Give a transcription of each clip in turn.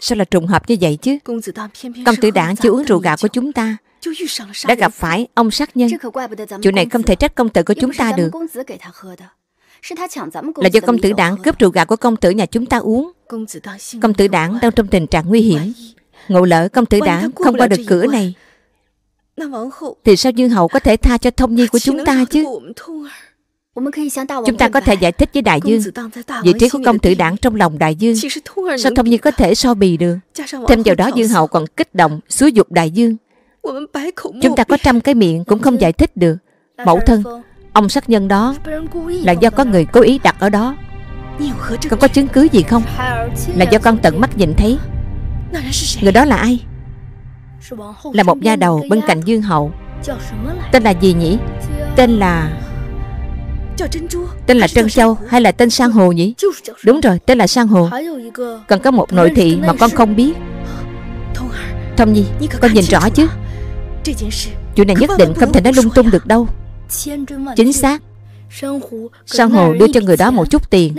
Sao là trùng hợp như vậy chứ? Công tử đảng chưa uống rượu gạo của chúng ta Đã gặp phải ông sát nhân。Chuyện này không thể trách công tử của chúng ta được。Là do công tử đảng cướp rượu gạo của công tử nhà chúng ta uống。Công tử đảng đang trong tình trạng nguy hiểm。Ngộ lỡ công tử đảng không qua được cửa này。Thì sao Dương Hậu có thể tha cho thông nhi của chúng ta chứ Chúng ta có thể giải thích với Đại Dương. Vị trí của công tử đảng trong lòng Đại Dương. Sao Thông Nhi có thể so bì được? Thêm vào đó Dương Hậu còn kích động Xúi dục Đại Dương. Chúng ta có trăm cái miệng cũng không giải thích được. Mẫu thân Ông sát nhân đó Là do có người cố ý đặt ở đó. Con có chứng cứ gì không? Là do con tận mắt nhìn thấy. Người đó là ai? Là một nha đầu bên cạnh Dương Hậu. Tên là gì nhỉ? Tên là Tên là Trân Châu hay là tên Sang Hồ nhỉ? Đúng rồi tên là Sang Hồ. Còn có một nội thị mà con không biết. Thông Nhi Con nhìn rõ chứ Chuyện này nhất định không thể nói lung tung được đâu. Chính xác. Sang Hồ đưa cho người đó một chút tiền.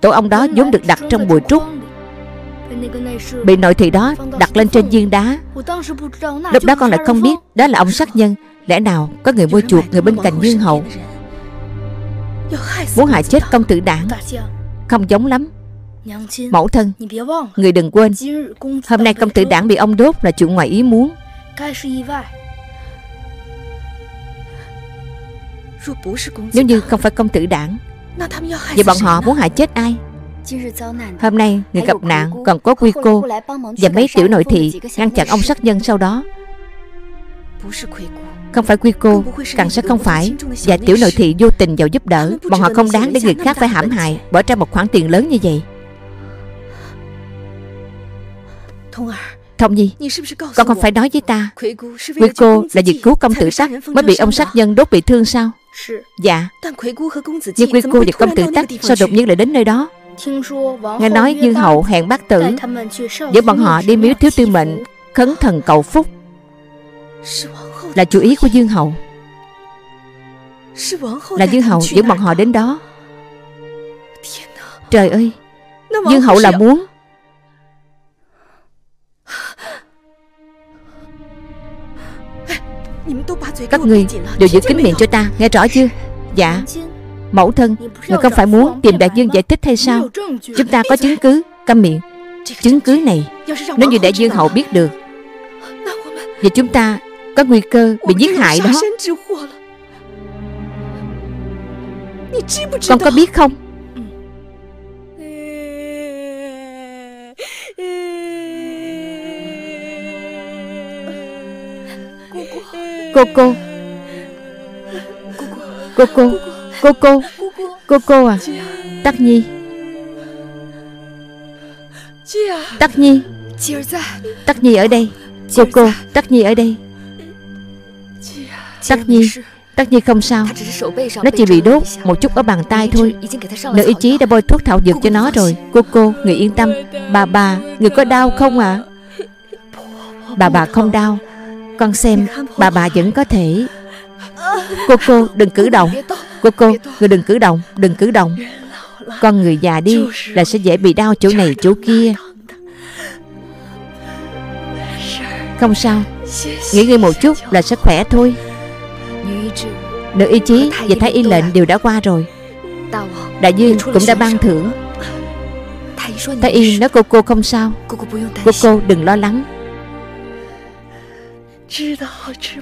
Tổ ông đó vốn được đặt trong bụi trúc. Bị nội thị đó đặt lên trên viên đá. Lúc đó con lại không biết. Đó là ông sát nhân. Lẽ nào có người mua chuộc người bên cạnh Dương Hậu Muốn hại chết công tử đảng. Không giống lắm. Mẫu thân, Người đừng quên. Hôm nay công tử đảng bị ông đốt là chuyện ngoài ý muốn. Nếu như không phải công tử đảng, Vậy bọn họ muốn hại chết ai? Hôm nay người gặp nạn còn có quy cô Và mấy tiểu nội thị ngăn chặn ông sát nhân sau đó. Không phải quy cô Càng sẽ không phải. Và tiểu nội thị vô tình vào giúp đỡ Bọn họ không đáng để người khác phải hãm hại Bỏ ra một khoản tiền lớn như vậy. Thông Nhi Con không phải nói với ta. Quy cô là việc cứu công tử tắc Mới bị ông sát nhân đốt bị thương sao? Dạ. Nhưng Quy cô và công tử tắc Sao đột nhiên lại đến nơi đó? Nghe nói Dương Hậu hẹn bác tử. Dẫn bọn họ đi miếu thiếu tư mệnh Khấn thần cầu phúc Là chủ ý của Dương Hậu. Là Dương Hậu dẫn bọn họ đến đó. Trời ơi Dương Hậu là muốn. Các người đều giữ kín miệng cho ta Nghe rõ chưa? Dạ Mẫu thân Người không phải muốn tìm đại dương giải thích hay sao? Chúng ta có chứng cứ Câm miệng. Chứng cứ này Nếu như đại dương hậu biết được Vậy chúng ta có nguy cơ bị giết hại đó. Con có biết không? Cô cô. Cô cô. Cô cô. Cô cô à. Tắc Nhi. Tắc Nhi. Tắc Nhi ở đây. Cô cô. Tắc Nhi ở đây. Tất nhiên, tất nhiên không sao. Nó chỉ bị đốt một chút ở bàn tay thôi. Nữ ý chí đã bôi thuốc thảo dược cho nó rồi. Cô cô Người yên tâm. Bà bà Người có đau không ạ? À? Bà bà không đau. Con xem Bà bà vẫn có thể. Cô cô đừng cử động. Cô cô Người đừng cử động Đừng cử động. Con người già đi Là sẽ dễ bị đau chỗ này chỗ kia. Không sao. Nghỉ ngơi một chút là sẽ khỏe thôi. Nữ ý chí và thái y lệnh đều đã qua rồi. Đại dương cũng đã ban thưởng. Thái y nói cô cô không sao. Cô cô đừng lo lắng.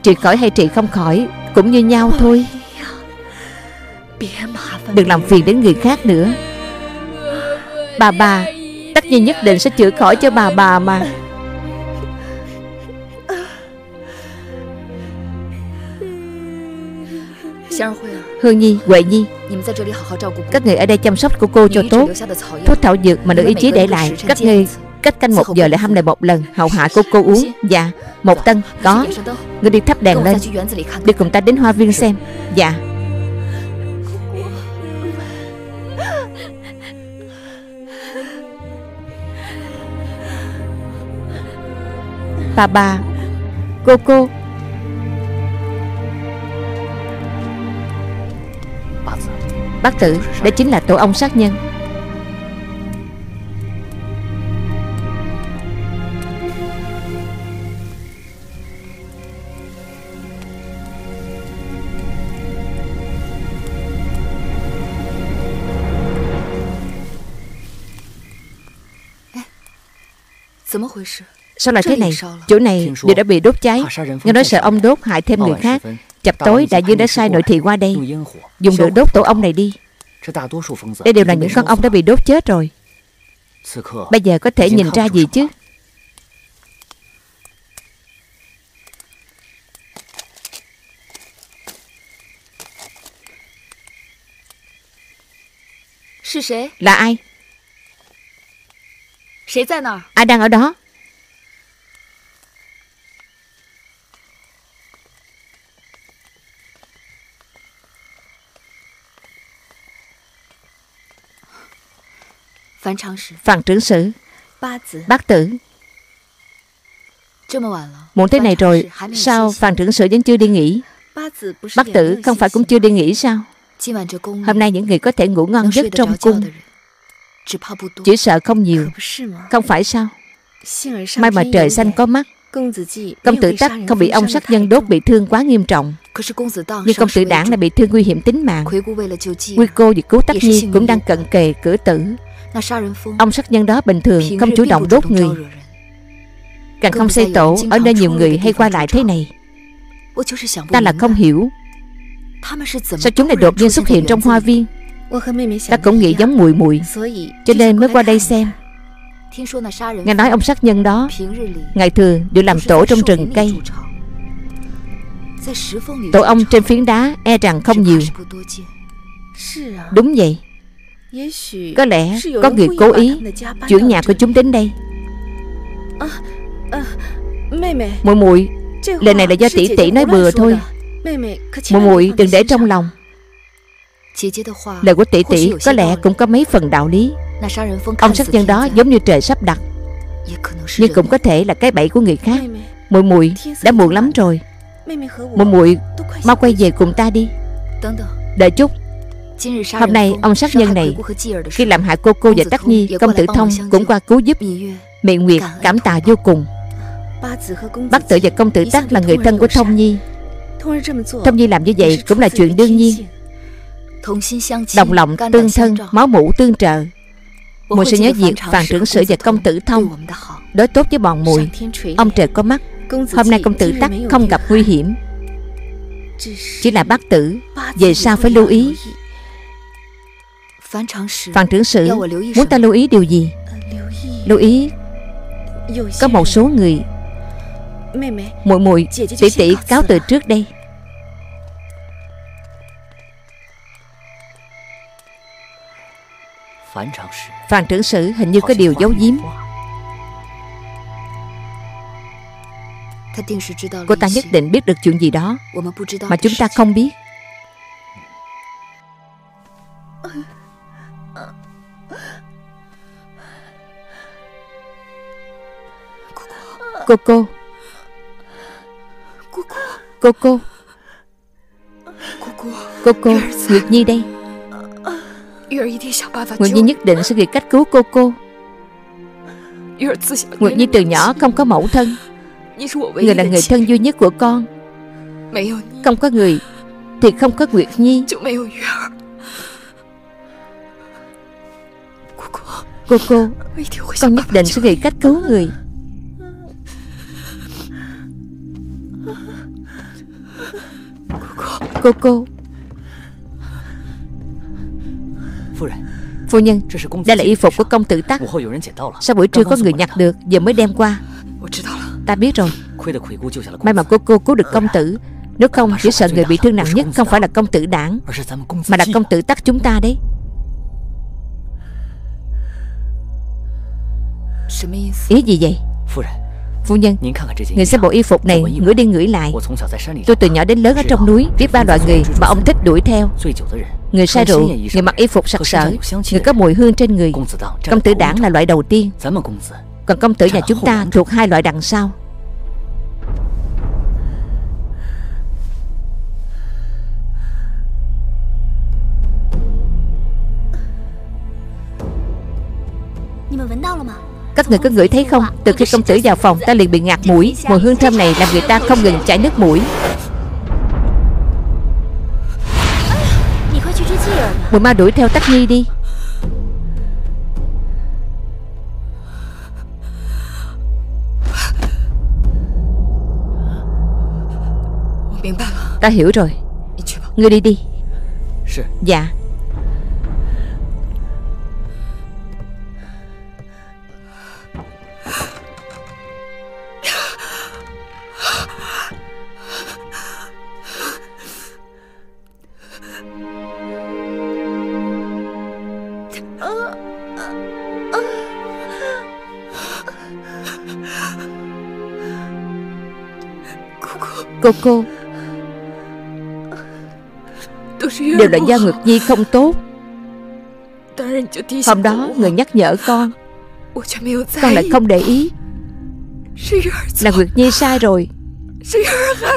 Trị khỏi hay trị không khỏi Cũng như nhau thôi. Đừng làm phiền đến người khác nữa. Bà bà Tất nhiên nhất định sẽ chữa khỏi cho bà bà mà Hương Nhi, Huệ Nhi Các người ở đây chăm sóc của cô cho tốt. Thuốc thảo dược mà nữ ý chí để lại Các người cách canh một giờ lại hâm lại một lần Hậu hạ của cô uống. Dạ, một tân, có. Ngươi đi thắp đèn lên. Đi cùng ta đến hoa viên xem. Dạ. Bà bà Cô cô Bác tử Đó chính là tổ ông sát nhân. Sao lại thế này Chỗ này đều đã bị đốt cháy. Nghe nói sợ ông đốt hại thêm người khác. Chập tối đại dương đã sai nội thị qua đây. Dùng lửa đốt tổ ong này đi. Đây đều là những con ong đã bị đốt chết rồi. Bây giờ có thể nhìn ra gì chứ? Là ai? Ai đang ở đó Phàn trưởng sử. Bác tử. Muộn thế này rồi Sao Phàn trưởng sử vẫn chưa đi nghỉ? Bác tử không phải cũng chưa đi nghỉ sao? Hôm nay những người có thể ngủ ngon giấc trong cung. Chỉ sợ không nhiều. Không phải sao? May mà trời xanh có mắt. Công tử Tắc không bị ông sát nhân đốt bị thương quá nghiêm trọng. Nhưng công tử đảng lại bị thương nguy hiểm tính mạng. Nguy cô vì cứu Tắc Nhi cũng đang cận kề cửa tử Ông sát nhân đó bình thường không chủ động đốt người. Càng không xây tổ ở nơi nhiều người hay qua lại thế này. Ta là không hiểu. Sao chúng lại đột nhiên xuất hiện trong hoa viên? Ta cũng nghĩ giống mùi mùi Cho nên mới qua đây xem. Nghe nói ông sát nhân đó Ngày thường đều làm tổ trong rừng cây. Tổ ong trên phiến đá e rằng không nhiều. Đúng vậy Có lẽ có người cố ý Chuyển nhà của chúng đến đây. Muội muội Lời này là do tỷ tỷ nói bừa thôi. Muội muội đừng để trong lòng. Lời của tỷ tỷ có lẽ cũng có mấy phần đạo lý. Ông sát nhân đó giống như trời sắp đặt. Nhưng cũng có thể là cái bẫy của người khác. Muội muội đã muộn lắm rồi. Muội muội mau quay về cùng ta đi. Đợi chút Hôm nay ông sát nhân này Khi làm hại cô cô và Tắc Nhi Công tử Thông cũng qua cứu giúp. Mị Nguyệt cảm tạ vô cùng. Bác tử và công tử Tắc là người thân của Thông Nhi. Thông Nhi làm như vậy cũng là chuyện đương nhiên. Đồng lòng tương thân Máu mủ tương trợ. Mùi sẽ nhớ việc Phàn trưởng sử và công tử thông Đối tốt với bọn mùi. Ông trời có mắt. Hôm nay công tử tắc không gặp nguy hiểm. Chỉ là bác tử. Về sao phải lưu ý Phàn trưởng sử Muốn ta lưu ý điều gì？Lưu ý Có một số người muội muội tỷ tỷ cáo từ trước đây。Phan trưởng sử hình như có điều giấu giếm。Cô ta nhất định biết được chuyện gì đó Mà chúng ta không biết Cô cô. Cô cô. Cô cô. Nguyệt Nhi đây. Nguyệt Nhi nhất định sẽ nghĩ cách cứu cô cô. Nguyệt Nhi từ nhỏ không có mẫu thân. Người là người thân duy nhất của con. Không có người Thì không có Nguyệt Nhi. Cô cô. Con nhất định sẽ nghĩ cách cứu người Cô cô. Phu nhân Đây là y phục của công tử Tắc。Sao buổi trưa có người nhặt được Giờ mới đem qua Ta biết rồi。May mà cô cô cứu được công tử。Nếu không chỉ sợ người bị thương nặng nhất Không phải là công tử đảng. Mà là công tử Tắc chúng ta đấy. Ý gì vậy Phu nhân Người xem bộ y phục này Ngửi đi ngửi lại。Tôi từ nhỏ đến lớn ở trong núi Biết ba loại người mà ông thích đuổi theo. Người say rượu Người mặc y phục sặc sỡ Người có mùi hương trên người. Công tử đảng là loại đầu tiên. Còn công tử nhà chúng ta thuộc hai loại đằng sau. Các các người có ngửi thấy không? Từ khi công tử vào phòng ta liền bị ngạt mũi. Mùi hương thơm này làm người ta không ngừng chảy nước mũi. Mùi ma đuổi theo Tắc Nhi đi. Ta hiểu rồi. Ngươi đi đi. Dạ. dạ. Cô cô Đều là do Nguyệt Nhi không tốt. Hôm đó người nhắc nhở con. Con lại không để ý. Là Nguyệt Nhi sai rồi.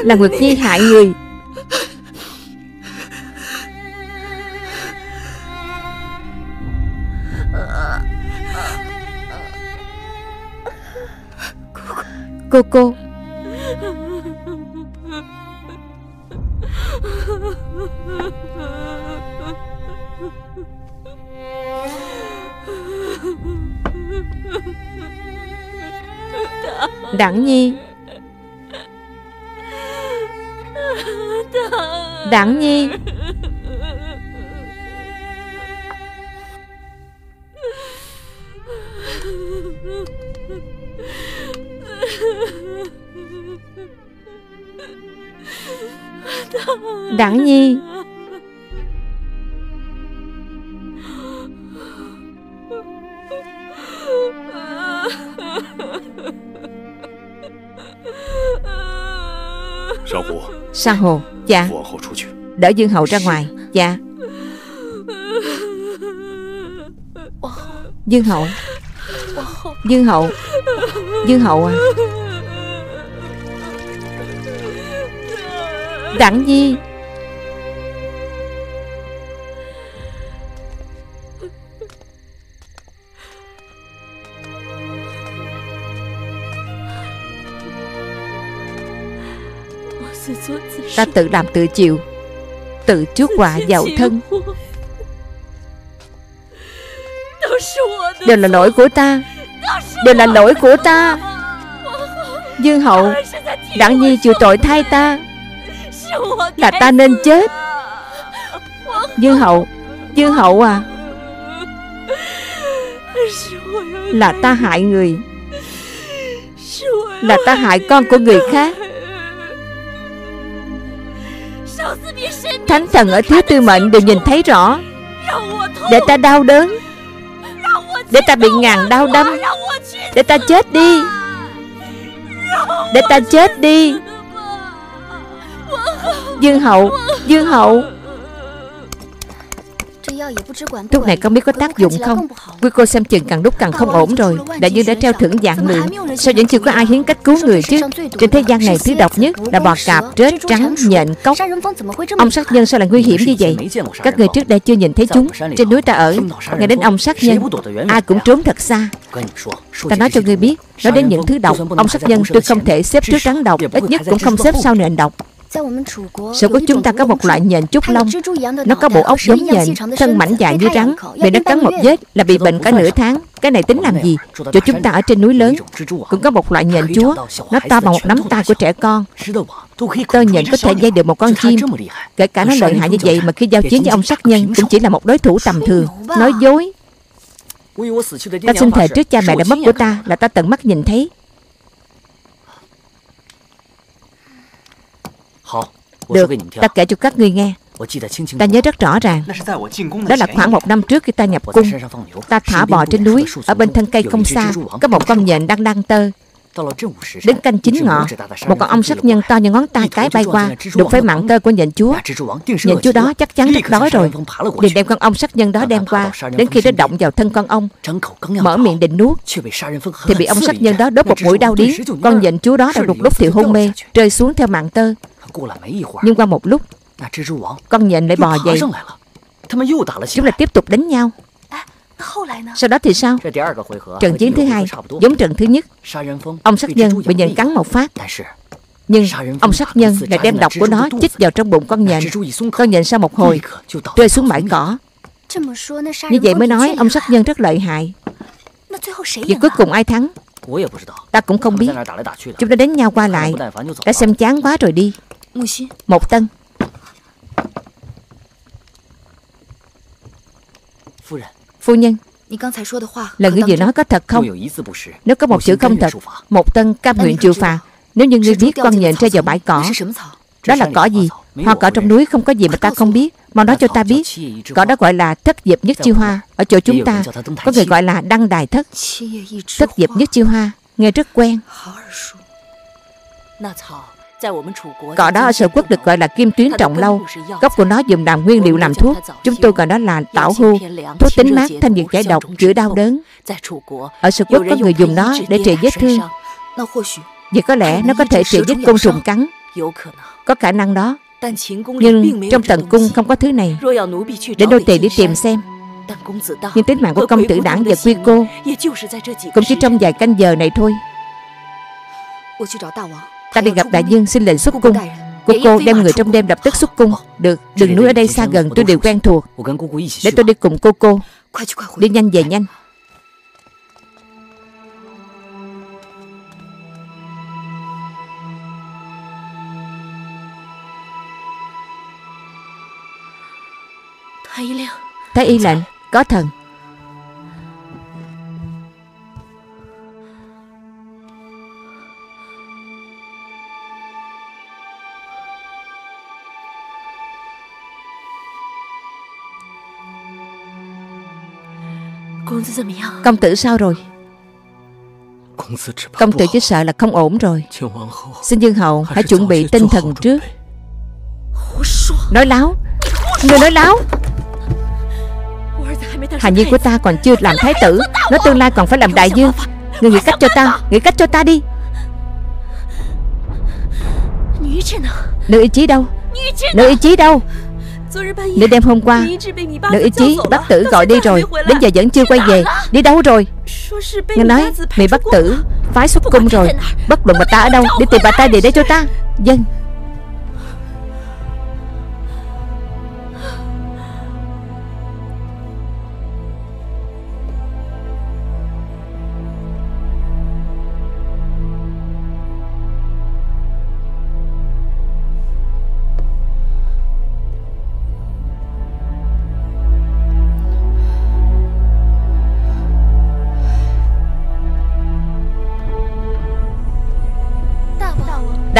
Là Nguyệt Nhi hại người. Cô cô Đặng Nhi. Đặng Nhi. Đặng Nhi. Sang hồ Dạ. Đỡ Dương Hậu ra ngoài Dạ. Dương Hậu. Dương Hậu. Dương Hậu à. Đặng Nhi Ta tự làm tự chịu. Tự chuốc quả vào thân. Đều là lỗi của ta. Đều là lỗi của ta. Dương hậu Đặng nhi chịu tội thay ta. Là ta nên chết. Dương hậu Dương hậu à. Là ta hại người. Là ta hại con của người khác Thánh thần ở thiếu tư mệnh đều nhìn thấy rõ. Để ta đau đớn. Để ta bị ngàn đau đâm. Để ta chết đi. Để ta chết đi. Dương hậu Dương hậu. Thuốc này không biết có tác dụng không? Quý cô xem chừng càng lúc càng không ổn rồi. Đại dương đã treo thưởng dạng lượng Sao vẫn chưa có ai hiến cách cứu người chứ? Trên thế gian này thứ độc nhất là bò cạp, rết, trắng, nhện, cốc. Ông sát nhân sao lại nguy hiểm như vậy? Các người trước đây chưa nhìn thấy chúng. Trên núi ta ở Ngay đến ông sát nhân Ai cũng trốn thật xa. Ta nói cho ngươi biết Nói đến những thứ độc Ông sát nhân tôi không thể xếp trước rắn độc Ít nhất cũng không xếp sau nền độc Sở của chúng ta có một loại nhện trúc long Nó có bộ óc giống nhện Thân mảnh dài như rắn Bị nó cắn một vết là bị bệnh cả nửa tháng Cái này tính làm gì？Chỗ chúng ta ở trên núi lớn Cũng có một loại nhện chúa Nó to bằng một nắm tay của trẻ con Tơ nhện có thể dây được một con chim Kể cả nó lợi hại như vậy Mà khi giao chiến với ông sát nhân Cũng chỉ là một đối thủ tầm thường Nói dối。Ta xin thề trước cha mẹ đã mất của ta Là ta tận mắt nhìn thấy Được, ta kể cho các ngươi nghe. Ta nhớ rất rõ ràng. Đó là khoảng một năm trước khi ta nhập cung. Ta thả bò trên núi Ở bên thân cây không xa Có một con nhện đang đăng tơ Đến canh chín ngọ Một con ong sát nhân to như ngón tay cái bay qua Đụng phải mạng tơ của nhện chúa. Nhện chúa đó chắc chắn rất đói rồi. liền đem con ong sát nhân đó đem qua Đến khi nó động vào thân con ong Mở miệng định nuốt Thì bị ong sát nhân đó đốt một mũi đau điếng Con nhện chúa đó đã đục đốt thì hôn mê Rơi xuống theo mạng tơ Nhưng qua một lúc Con nhện lại bò dậy Chúng lại tiếp tục đánh nhau sau đó thì sao? Trận chiến thứ hai Giống trận thứ nhất. Ông sát nhân bị nhện cắn một phát. Nhưng ông sát nhân lại đem độc của nó chích vào trong bụng con nhện. Con nhện sau một hồi Rơi xuống bãi cỏ. Như vậy mới nói ông sát nhân rất lợi hại. Vậy cuối cùng ai thắng? Ta cũng không biết. Chúng đã đánh nhau qua lại. Đã xem chán quá rồi đi. Một tân Phu nhân. Lần ngươi vừa nói có thật không? Nếu có một chữ không thật Một tân cam nguyện chịu phạt. Nếu như ngươi biết con nhện rơi vào bãi cỏ Đó là cỏ gì? Hoa cỏ trong núi không có gì mà ta không biết Mau nói cho ta biết. Cỏ đó gọi là thất diệp nhất chiêu hoa Ở chỗ chúng ta Có người gọi là đăng đài thất. Thất diệp nhất chiêu hoa Nghe rất quen Cỏ đó ở sở quốc được gọi là kim tuyến trọng lâu Gốc của nó dùng làm nguyên liệu làm thuốc Chúng tôi gọi nó là tảo hưu Thuốc tính mát, thanh nhiệt giải độc, chữa đau đớn Ở sở quốc có người dùng nó để trị vết thương Vậy có lẽ nó có thể trị vết côn trùng cắn Có khả năng đó Nhưng trong tận cung không có thứ này。Để nô tỳ đi tìm xem Nhưng tính mạng của công tử đảng và quy cô Cũng chỉ trong vài canh giờ này thôi Ta đi gặp đại dương xin lệnh xuất cung. Cô cô đem người trong đêm lập tức xuất cung. Được, đừng núi ở đây xa gần tôi đều quen thuộc. Để tôi đi cùng cô cô. Đi nhanh về nhanh. Thái y lệnh. Có thần. Công tử sao rồi? Công tử chỉ sợ là không ổn rồi. Xin Dương Hậu hãy chuẩn bị tinh thần trước. Nói láo. Người nói láo. Hài nhi của ta còn chưa làm thái tử. Nó tương lai còn phải làm đại dương. Người nghĩ cách cho ta Nghĩ cách cho ta đi. Nữ ý chí đâu? Nữ ý chí đâu Nửa đêm hôm qua, Nữ ý chí bắt tử gọi đi rồi, Đến giờ vẫn chưa quay về, Đi đâu rồi? Nghe nói Mị bắt tử Phái xuất cung rồi, Bất luận bà ta ở đâu, Đi tìm bà ta về đây cho ta. Dân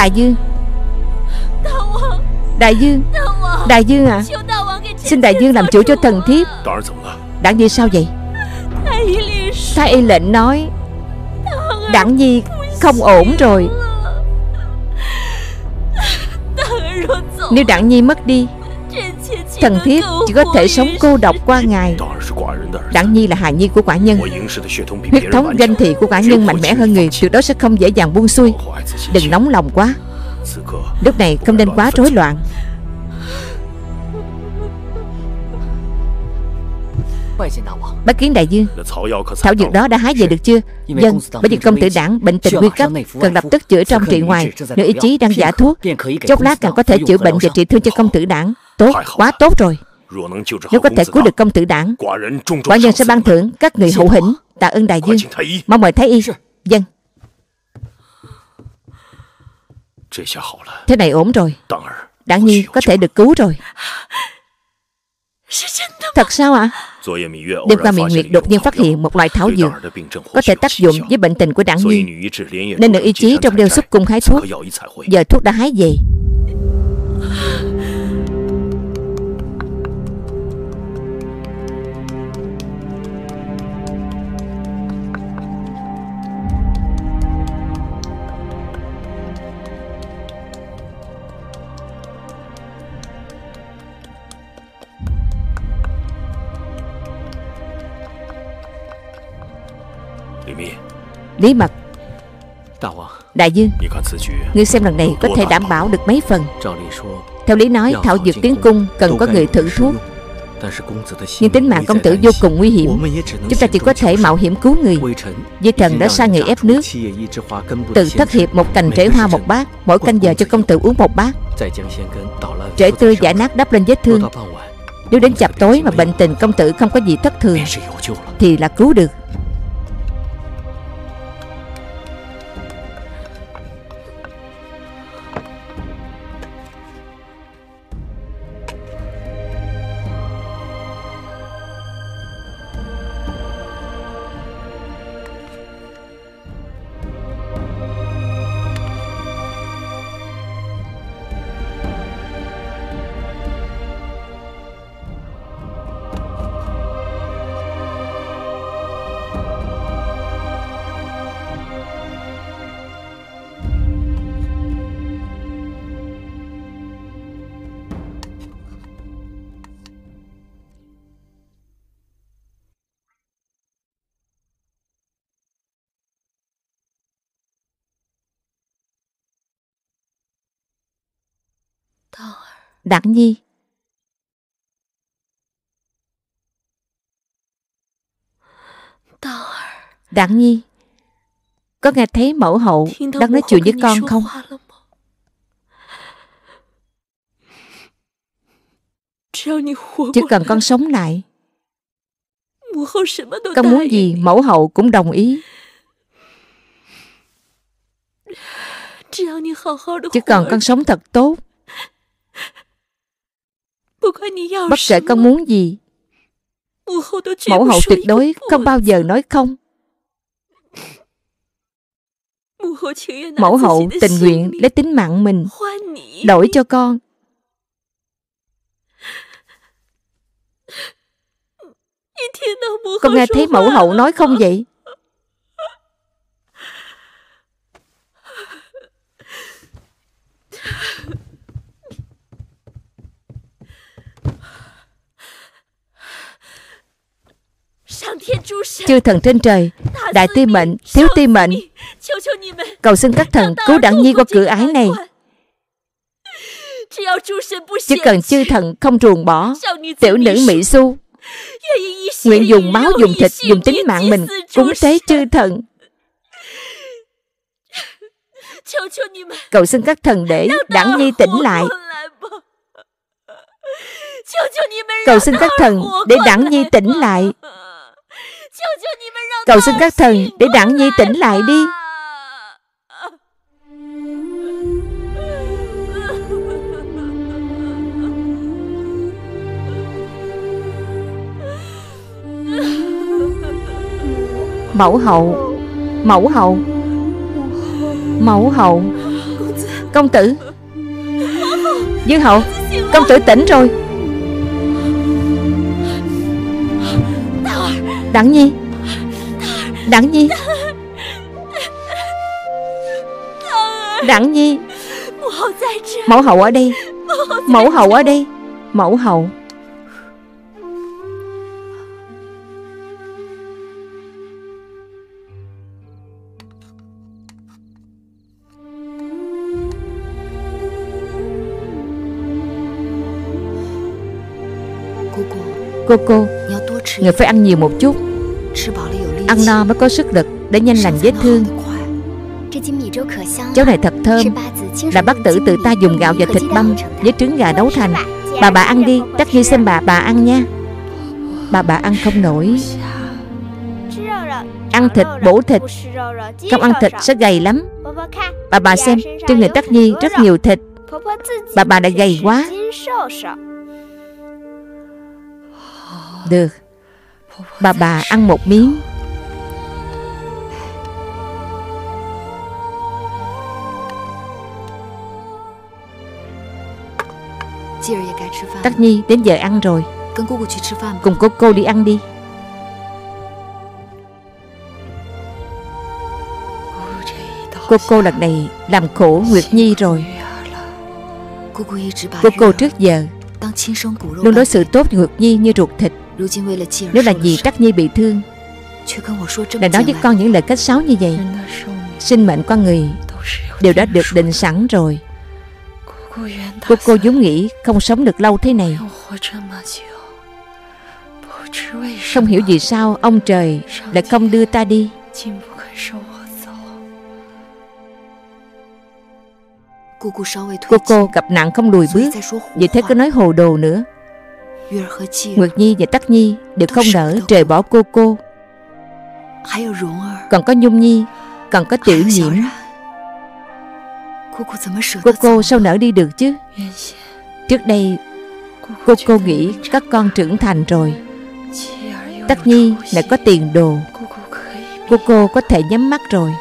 Đại Dương Đại Dương Đại Dương à Xin Đại Dương làm chủ cho thần thiếp. Đảng Nhi sao vậy? Thái y lệnh nói, Đảng Nhi không ổn rồi. Nếu Đảng Nhi mất đi, Thần thiếp chỉ có thể sống cô độc qua ngày. Đặng Nhi là hài nhi của quả nhân. Huyết thống danh thị của quả nhân mạnh mẽ hơn người Tuyệt đối sẽ không dễ dàng buông xuôi. Đừng nóng lòng quá. Lúc này không nên quá rối loạn. Bác kiến đại dương Thảo dược đó đã hái về được chưa? Dân Bởi vì công tử đảng bệnh tình nguy cấp Cần lập tức chữa trong trị ngoài. Nếu ý chí đang giả thuốc Chốc lát càng có thể chữa bệnh và trị thương cho công tử đảng. Tốt, quá tốt rồi. Nếu có thể cứu được công tử đảng Quả nhân sẽ ban thưởng các người hậu hĩnh Tạ ơn đại dương。Mong mời Thái Y Dân。Thế này ổn rồi。Đảng Nhi có thể được cứu rồi。Thật sao ạ? À? Đêm qua Miệng Nguyệt đột nhiên phát hiện một loại thảo dược Có thể tác dụng với bệnh tình của Đảng Nhi Nên nữ ý chí trong đeo xúc cung hái thuốc。Giờ thuốc đã hái về Lý mật. Đại dương Ngươi xem lần này có thể đảm bảo được mấy phần. Theo lý nói Thảo dược tiến cung Cần có người thử thuốc Nhưng tính mạng công tử vô cùng nguy hiểm. Chúng ta chỉ có thể mạo hiểm cứu người. Di thần đã sai người ép nước. Từ thất hiệp một cành rễ hoa một bát Mỗi canh giờ cho công tử uống một bát. Rễ tươi giải nát đắp lên vết thương. Nếu đến chập tối mà bệnh tình công tử không có gì thất thường Thì là cứu được Đặng Nhi. Đặng Nhi Có nghe thấy mẫu hậu đang nói chuyện với con không? Chỉ cần con sống lại Con muốn gì mẫu hậu cũng đồng ý. Chỉ cần con sống thật tốt Bất kể con muốn gì, Mẫu hậu tuyệt đối không bao giờ nói không. Mẫu hậu tình nguyện lấy tính mạng mình, Đổi cho con. Con nghe thấy mẫu hậu nói không vậy? Chư thần trên trời Đại ti mệnh, thiếu ti mệnh. Cầu xin các thần cứu đặng nhi qua cửa ái này. Chỉ cần chư thần không ruồng bỏ Tiểu nữ Mỹ Su Nguyện dùng máu dùng thịt Dùng tính mạng mình Cúng tế chư thần. Cầu xin các thần để đặng nhi tỉnh lại. Cầu xin các thần để đặng nhi tỉnh lại Cầu xin các thần để đặng nhi tỉnh lại đi. Mẫu hậu Mẫu hậu Mẫu hậu. Công tử. Dương hậu Công tử tỉnh rồi Đặng Nhi. Đặng Nhi. Đặng Nhi. Mẫu hậu ở đây. Mẫu hậu ở đây. Mẫu hậu. Cô cô Người phải ăn nhiều một chút. Ăn no mới có sức lực Để nhanh lành vết thương. Cháo này thật thơm. Là bác tử tự ta dùng gạo và thịt băm Với trứng gà nấu thành. Bà bà ăn đi, Chắc Nhi xem bà bà ăn nha. Bà bà ăn không nổi. Ăn thịt, bổ thịt. Không ăn thịt sẽ gầy lắm. Bà bà xem, Trên người Tắc Nhi rất nhiều thịt. Bà bà đã gầy quá. Được. Bà bà ăn một miếng. Tắc Nhi đến giờ ăn rồi. Cùng cô cô đi ăn đi. Cô cô lần này làm khổ Nguyệt Nhi rồi. Cô cô trước giờ Luôn đối xử tốt Nguyệt Nhi như ruột thịt nếu là vì Trắc Nhi bị thương Lại nói với con những lời cách sáo như vậy. Sinh mệnh con người Đều đã được định sẵn rồi. Cô cô vốn nghĩ không sống được lâu thế này. Không hiểu vì sao ông trời lại không đưa ta đi. Cô cô gặp nạn không lùi bước Vì thế cứ nói hồ đồ nữa Nguyệt Nhi và Tắc Nhi đều không nỡ rời bỏ cô cô. Còn có Nhung Nhi, Còn có Tiểu Nhiễm. Cô cô sao nỡ đi được chứ? Trước đây, Cô cô nghĩ các con trưởng thành rồi. Tắc Nhi lại có tiền đồ. Cô cô có thể nhắm mắt rồi.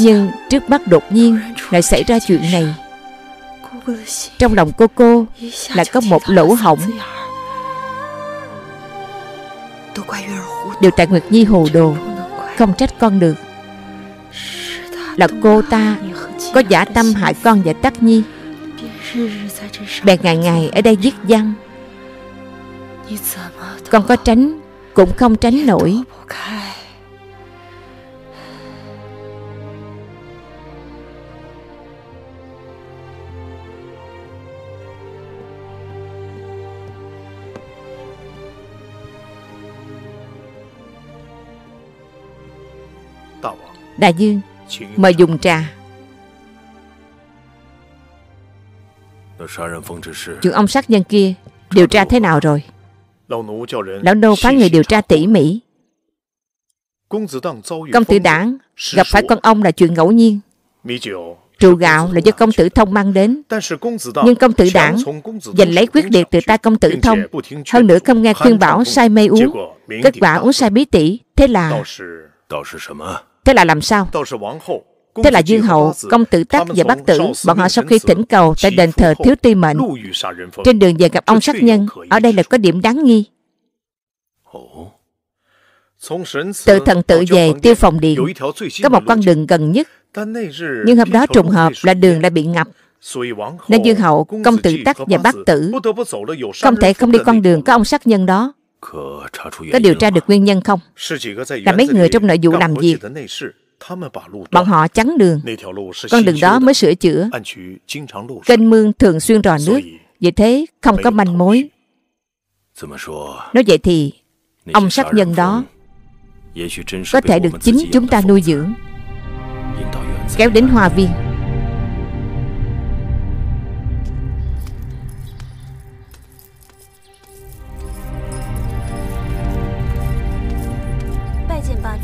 Nhưng trước mắt đột nhiên Lại xảy ra chuyện này. Trong lòng cô cô là có một lỗ hổng. Đều tại Nguyệt Nhi hồ đồ, Không trách con được. Là cô ta Có giả tâm hại con và Tắc Nhi. Bèn ngày ngày ở đây viết văn. Con có tránh Cũng không tránh nổi. Đại dương Mời dùng trà. Chuyện ông sát nhân kia Điều tra thế nào rồi? Lão nô phái người điều tra tỉ mỉ. Công tử đảng Gặp phải con ông là chuyện ngẫu nhiên. Rượu gạo là do công tử thông mang đến. Nhưng công tử đảng Giành lấy quyết liệt từ tay công tử thông. Hơn nữa không nghe khuyên bảo sai mê uống Kết quả uống sai bí tỉ. Thế là Thế là làm sao Thế là Dương Hậu, Công tử Tắc và Bắc Tử, bọn họ sau khi thỉnh cầu tại đền thờ Thiếu Ti Mệnh, trên đường về gặp ông sát nhân, ở đây là có điểm đáng nghi. Từ thần tự về tiêu phòng điện, có một con đường gần nhất, nhưng hôm đó trùng hợp là đường đã bị ngập. Nên Dương Hậu, Công tử Tắc và Bác Tử không thể không đi con đường có ông sát nhân đó. Có điều tra được nguyên nhân không? Là mấy người trong nội vụ làm việc Bọn họ chắn đường. Con đường đó mới sửa chữa. Kênh mương thường xuyên rò nước. Vì thế không có manh mối. Nói vậy thì Ông sát nhân đó Có thể được chính chúng ta nuôi dưỡng. Kéo đến hoa viên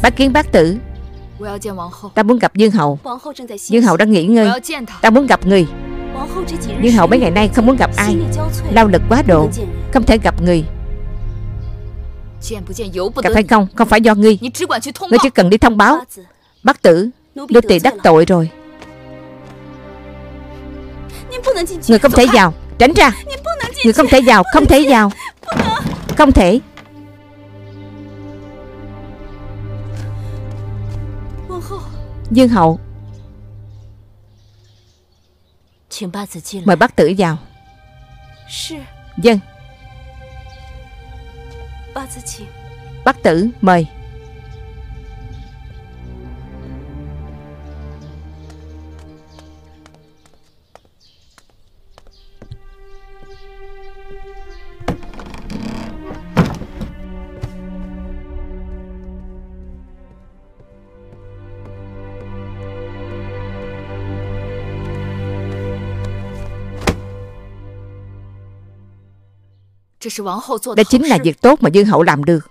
Bác kiến bác tử. Ta muốn gặp Dương Hậu. Dương Hậu đang nghỉ ngơi. Ta muốn gặp người. Dương Hậu mấy ngày nay không muốn gặp ai. Lao lực quá độ. Không thể gặp người. Gặp hay không? Không phải do ngươi. Ngươi chỉ cần đi thông báo. Bác tử Đô tỳ đắc tội rồi. Người không thể vào. Tránh ra. Người không thể vào. Không thể. Vào Không thể. Dương hậu. Mời bác tử vào. Dân Bác tử mời Đây chính là việc tốt mà Dương Hậu làm được.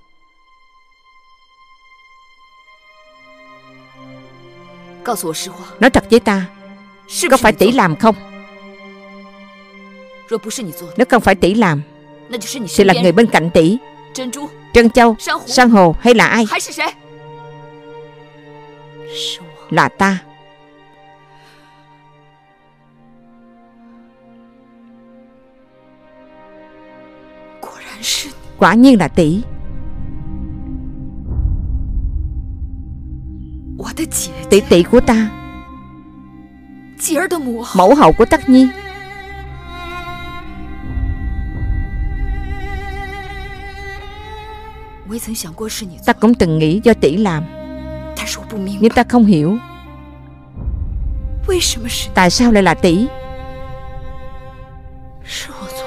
Nói thật với ta Có phải tỷ làm không? Nếu không phải tỷ làm Thì là người bên cạnh tỷ. Trân Châu Sang Hồ hay là ai? Là ta Quả nhiên là tỷ. Tỷ tỷ của ta. Mẫu hậu của Tắc Nhi. Ta cũng từng nghĩ do tỷ làm. Nhưng ta không hiểu. Tại sao lại là tỷ?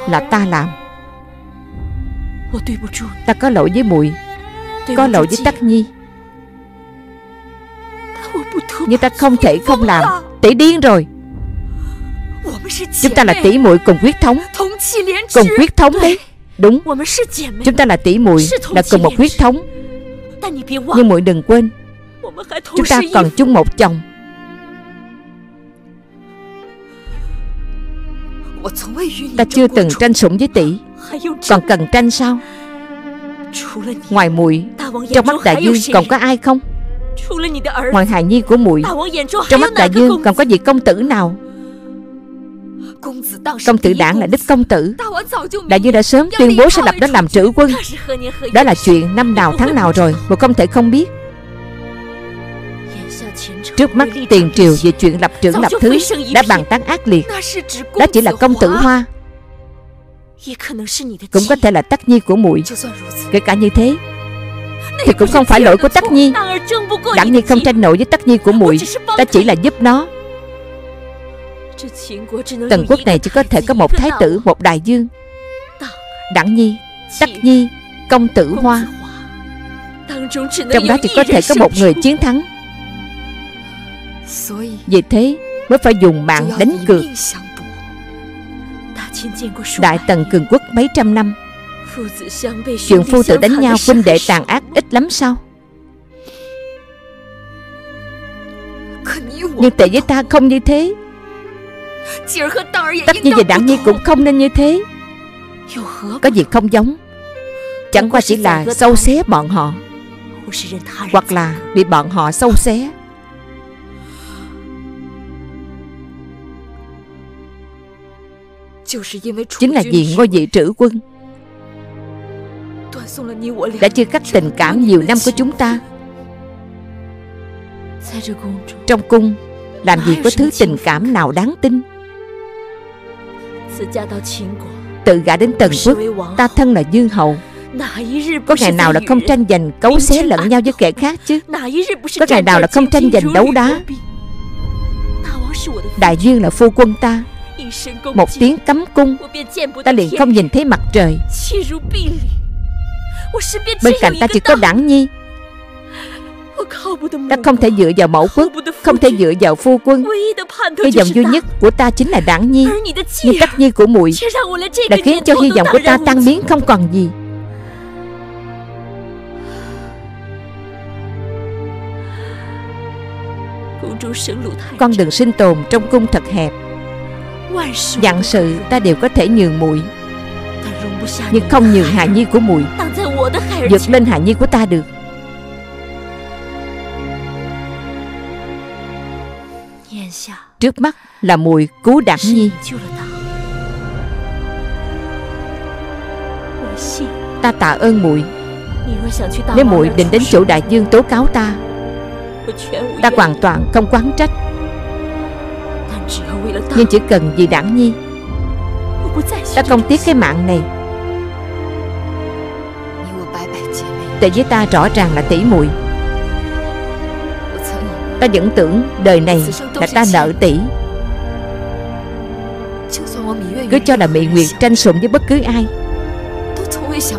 Là ta làm. Ta có lỗi với muội. Có lỗi với Tắc Nhi. Nhưng ta không thể không làm. Tỷ điên rồi. Chúng ta là tỷ muội cùng quyết thống. Cùng quyết thống đấy. Đúng. Chúng ta là tỷ muội Là cùng một huyết thống. Nhưng muội đừng quên. Chúng ta còn chung một chồng. Ta chưa từng tranh sủng với tỷ còn cần tranh sao? Ngoài muội Trong mắt đại dương còn có ai không? Ngoài hài nhi của muội Trong mắt đại dương còn có vị công tử nào? Công tử đảng là đích công tử. Đại dương đã sớm tuyên bố sẽ lập đó làm trữ quân. Đó là chuyện năm nào tháng nào rồi Mà không thể không biết. Trước mắt tiền triều về chuyện lập trưởng lập thứ Đã bàn tán ác liệt. Đó chỉ là công tử hoa cũng có thể là tắc nhi của muội. Kể cả như thế, thì cũng không phải lỗi của tắc nhi. Đặng nhi không tranh nổi với tắc nhi của muội. Ta chỉ là giúp nó. Tần quốc này chỉ có thể có một thái tử, một đại dương đặng nhi, tắc nhi, công tử hoa. Trong đó chỉ có thể có một người chiến thắng. Vì thế, mới phải dùng mạng đánh cược. Đại Tần cường quốc mấy trăm năm. Chuyện phu tử đánh nhau huynh đệ tàn ác ít lắm sao? Nhưng tệ với ta không như thế. Tất nhiên về đảng nhi cũng không nên như thế. Có gì không giống? Chẳng qua chỉ là sâu xé bọn họ. Hoặc là bị bọn họ sâu xé Chính là vì ngôi vị trữ quân. Đã chia cắt tình cảm nhiều năm của chúng ta. Trong cung Làm gì có thứ tình cảm nào đáng tin? Tự gả đến Tần Quốc Ta thân là Dương Hậu Có ngày nào là không tranh giành cấu xé lẫn nhau với kẻ khác chứ? Có ngày nào là không tranh giành đấu đá? Đại Dương là phu quân ta Một tiếng cấm cung Ta liền không nhìn thấy mặt trời. Bên cạnh ta chỉ có đảng nhi Ta không thể dựa vào mẫu quốc Không thể dựa vào phu quân. Hy vọng duy nhất của ta chính là đảng nhi. Nhưng cách nhi của muội Đã khiến cho hy vọng của ta tan biến không còn gì. Con đường sinh tồn trong cung thật hẹp Dặn sự, ta đều có thể nhường muội. Nhưng không nhường hạ nhi của muội. Vượt lên hạ nhi của ta được. Trước mắt là mùi cứu Đảng nhi. Ta tạ ơn muội. Nếu muội định đến chỗ đại dương tố cáo ta Ta hoàn toàn không quán trách. Nhưng chỉ cần vì đẳng nhi Ta không tiếc cái mạng này. Tệ với ta rõ ràng là tỷ muội. Ta vẫn tưởng đời này là ta nợ tỷ. Cứ cho là Mỹ Nguyệt tranh sủng với bất cứ ai.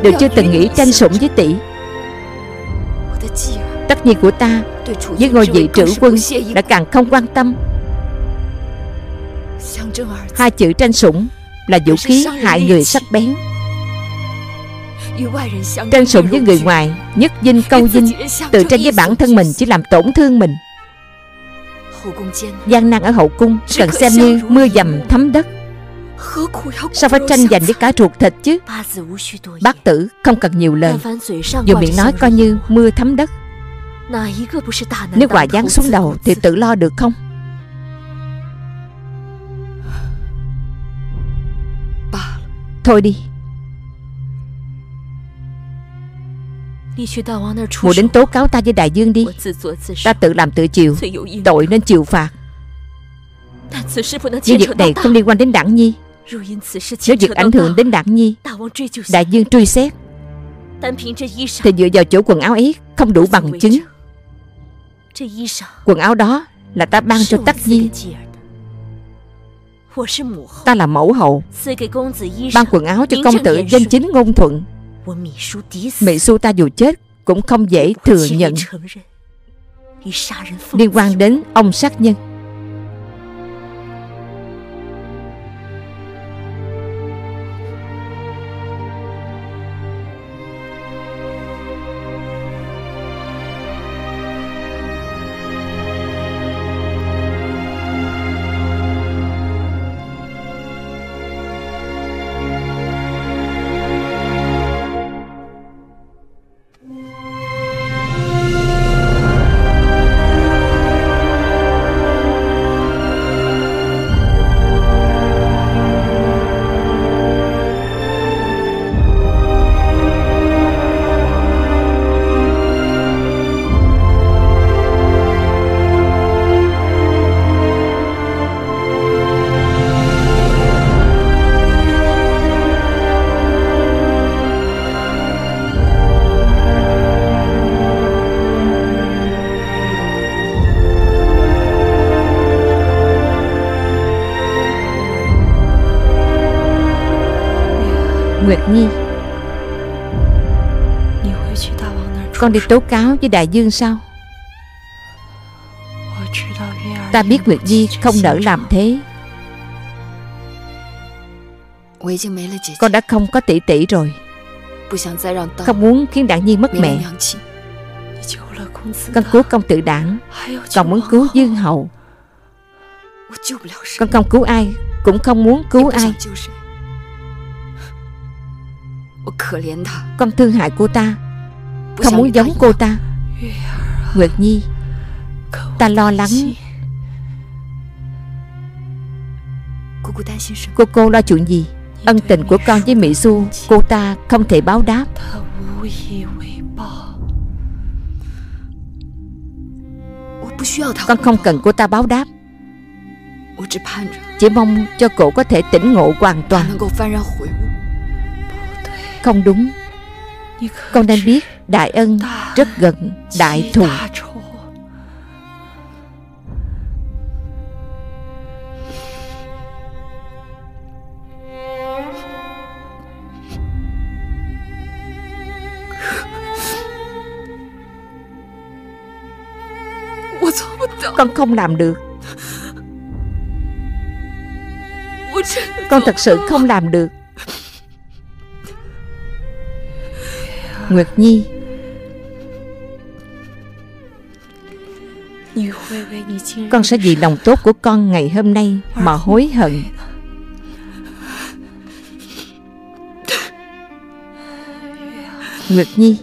Đều chưa từng nghĩ tranh sủng với tỷ. Tất nhiên của ta Với ngôi vị trữ quân Đã càng không quan tâm Hai chữ tranh sủng Là vũ khí hại người sắc bén. Tranh sủng với người ngoài Nhất dinh câu dinh Tự tranh với bản thân mình chỉ làm tổn thương mình. Gian nan ở hậu cung cần xem như mưa dầm thấm đất. Sao phải tranh giành với cả ruột thịt chứ? Bác tử không cần nhiều lời. Dù miệng nói coi như mưa thấm đất. Nếu quả giáng xuống đầu Thì tự lo được không Thôi đi. Muội đến tố cáo ta với đại dương đi. Ta tự làm tự chịu. Tội nên chịu phạt. Nhưng việc này không liên quan đến đảng nhi. Nếu việc ảnh hưởng đến đảng nhi Đại dương truy xét. Thì dựa vào chỗ quần áo ấy Không đủ bằng chứng. Quần áo đó là ta ban cho Tắc Nhi Ta là mẫu hậu. Ban quần áo cho công tử danh chính ngôn thuận. Mỹ Su ta dù chết Cũng không dễ thừa nhận. Liên quan đến ông sát nhân Con đi tố cáo với Đại Dương sao? Ta biết Nguyệt Nhi không nỡ làm thế. Con đã không có tỷ tỷ rồi. Không muốn khiến Đảng Nhi mất mẹ. Con cứu công tử đảng. Còn muốn cứu Dương Hậu. Con không cứu ai, Cũng không muốn cứu ai. Con thương hại cô ta. Không muốn giống cô ta. Nguyệt Nhi, Ta lo lắng. Cô cô lo chuyện gì? Ân tình của con với Mỹ Du Cô ta không thể báo đáp. Con không cần cô ta báo đáp. Chỉ mong cho cô có thể tỉnh ngộ hoàn toàn. Không đúng. Con nên biết. Đại ân rất gần Đại thù. Con không làm được. Con thật sự không làm được Nguyệt Nhi. Con sẽ vì lòng tốt của con ngày hôm nay Mà hối hận. Nguyệt Nhi.